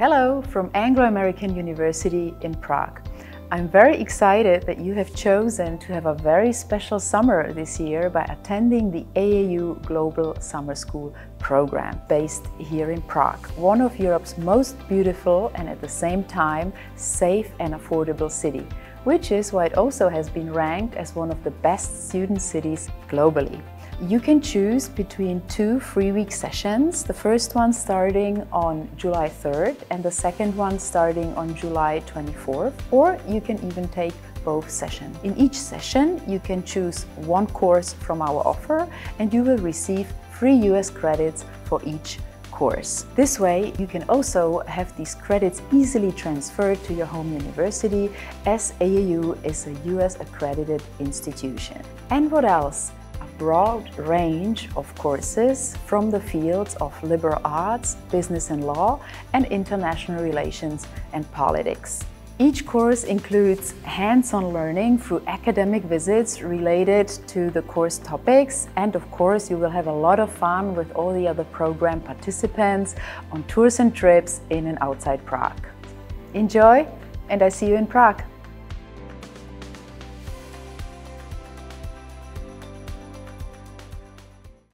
Hello from Anglo-American University in Prague. I'm very excited that you have chosen to have a very special summer this year by attending the AAU Global Summer School program based here in Prague, one of Europe's most beautiful and at the same time safe and affordable city, which is why it also has been ranked as one of the best student cities globally. You can choose between two three-week sessions, the first one starting on July 3rd and the second one starting on July 24th, or you can even take both sessions. In each session, you can choose one course from our offer and you will receive free US credits for each course. This way, you can also have these credits easily transferred to your home university as AAU is a US accredited institution. And what else? Broad range of courses from the fields of liberal arts, business and law, and international relations and politics. Each course includes hands-on learning through academic visits related to the course topics and of course you will have a lot of fun with all the other program participants on tours and trips in and outside Prague. Enjoy and I see you in Prague!